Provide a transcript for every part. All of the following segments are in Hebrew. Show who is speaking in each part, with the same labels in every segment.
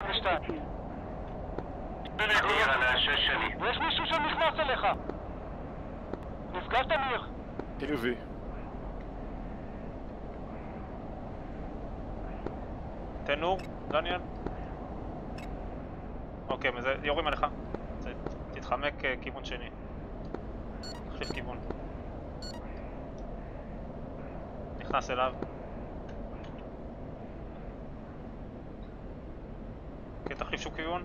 Speaker 1: 22.
Speaker 2: ניר על השש שלי.
Speaker 1: יש מישהו שנכנס אליך! נפגשת ניר?
Speaker 3: חיובי.
Speaker 4: תן נור, דניאל. אוקיי, מזה, יורים עליך. תתחמק אה, כיוון שני. תחליף כיוון. נכנס אליו. תחליף שוב כיוון.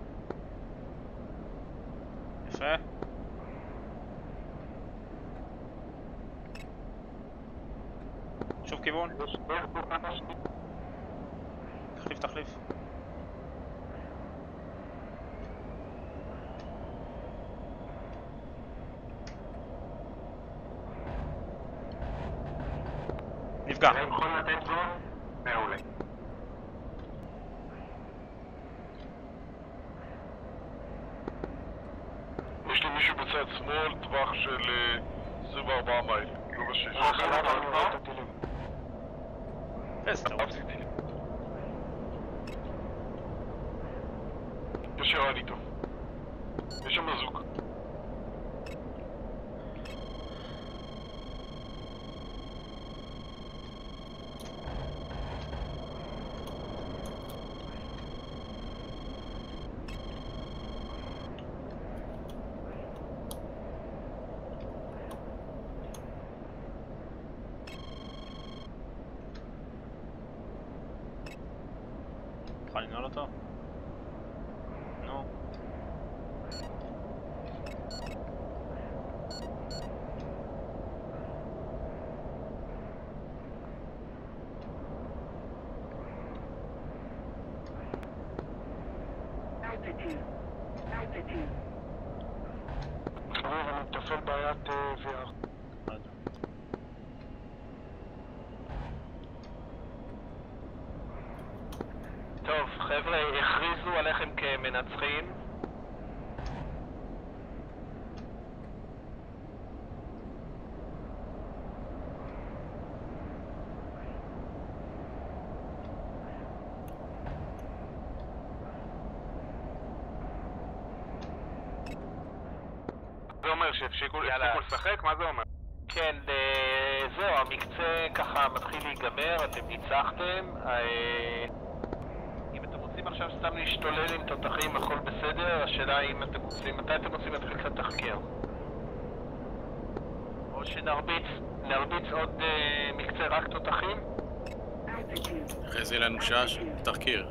Speaker 4: יפה. שוב כיוון. תחליף, תחליף. נפגע.
Speaker 2: מעולה.
Speaker 5: יש לי מישהו בצד שמאל, טווח של אה, 24 מייל, לא בשש.
Speaker 4: איזה טירוף.
Speaker 5: אהבתי אותי. יש שם זוג.
Speaker 4: Ignore to. No.
Speaker 1: Altitude. Altitude. Over to Phil Bayate VR.
Speaker 2: חבר'ה, הכריזו עליכם כמנצחים.
Speaker 5: זה אומר שהפסיקו. לשחק? מה זה אומר?
Speaker 2: כן, אה, זהו, המקצה ככה מתחיל להיגמר, אתם ניצחתם. אם עכשיו סתם להשתולל עם תותחים, הכל בסדר, השאלה היא אם אתם רוצים, מתי אתם רוצים להתחיל את התחקיר? או שנרביץ נרביץ עוד אה, מקצה רק תותחים?
Speaker 3: אחרי זה יהיה לנו שעה של תחקיר.